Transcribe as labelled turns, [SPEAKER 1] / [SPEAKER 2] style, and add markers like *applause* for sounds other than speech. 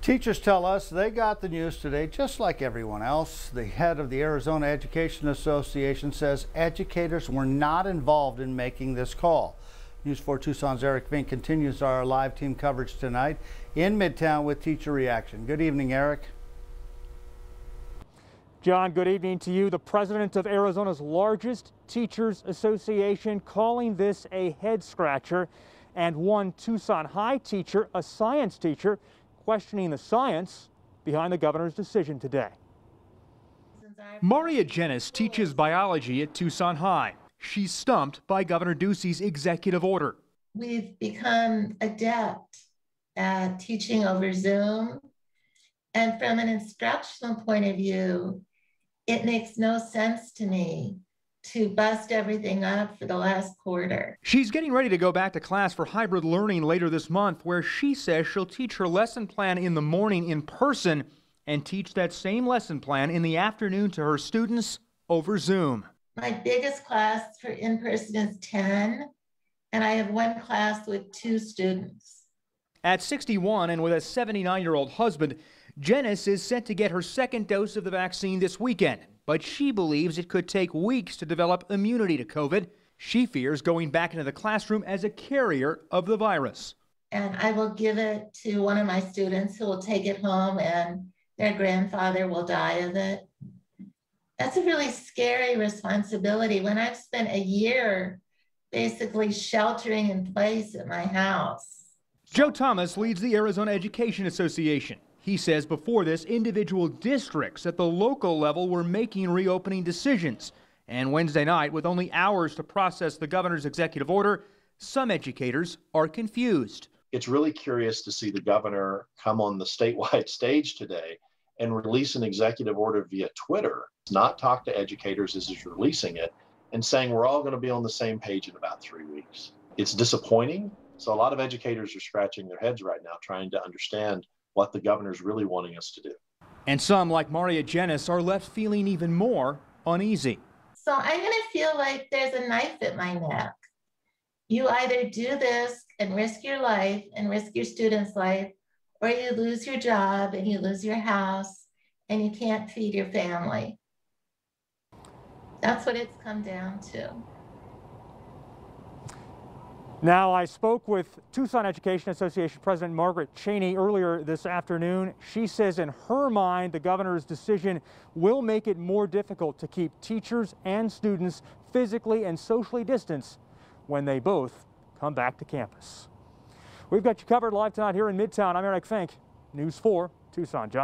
[SPEAKER 1] Teachers tell us they got the news today just like everyone else. The head of the Arizona Education Association says educators were not involved in making this call. News 4 Tucson's Eric Fink continues our live team coverage tonight in Midtown with Teacher Reaction. Good evening, Eric.
[SPEAKER 2] John, good evening to you. The president of Arizona's largest teachers association calling this a head scratcher and one Tucson High teacher, a science teacher, questioning the science behind the governor's decision today.
[SPEAKER 3] Maria Jenis teaches biology at Tucson High. She's stumped by Governor Ducey's executive order.
[SPEAKER 4] We've become adept at teaching over Zoom. And from an instructional point of view, it makes no sense to me to bust everything up for the last quarter.
[SPEAKER 3] She's getting ready to go back to class for hybrid learning later this month, where she says she'll teach her lesson plan in the morning in person and teach that same lesson plan in the afternoon to her students over Zoom.
[SPEAKER 4] My biggest class for in person is 10, and I have one class with two students.
[SPEAKER 3] At 61 and with a 79 year old husband, Jenis is set to get her second dose of the vaccine this weekend, but she believes it could take weeks to develop immunity to COVID. She fears going back into the classroom as a carrier of the virus.
[SPEAKER 4] And I will give it to one of my students who will take it home and their grandfather will die of it. That's a really scary responsibility when I've spent a year basically sheltering in place at my house.
[SPEAKER 3] Joe Thomas leads the Arizona Education Association. He says before this, individual districts at the local level were making reopening decisions. And Wednesday night, with only hours to process the governor's executive order, some educators are confused.
[SPEAKER 5] It's really curious to see the governor come on the statewide *laughs* stage today and release an executive order via Twitter, not talk to educators as he's releasing it, and saying we're all going to be on the same page in about three weeks. It's disappointing. So a lot of educators are scratching their heads right now trying to understand what the governor's really wanting us to do.
[SPEAKER 3] And some, like Maria Jenis, are left feeling even more uneasy.
[SPEAKER 4] So I'm going to feel like there's a knife at my neck. You either do this and risk your life and risk your student's life, or you lose your job and you lose your house and you can't feed your family. That's what it's come down to.
[SPEAKER 2] Now, I spoke with Tucson Education Association President Margaret Chaney earlier this afternoon. She says in her mind, the governor's decision will make it more difficult to keep teachers and students physically and socially distanced when they both come back to campus. We've got you covered live tonight here in Midtown. I'm Eric Fink, News 4, Tucson. John.